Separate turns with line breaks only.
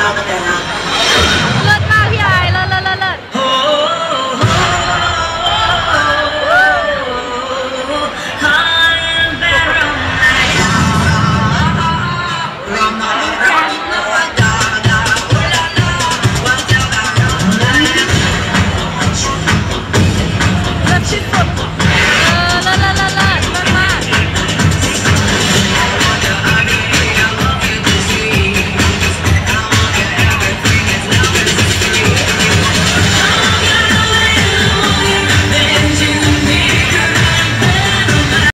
phenomena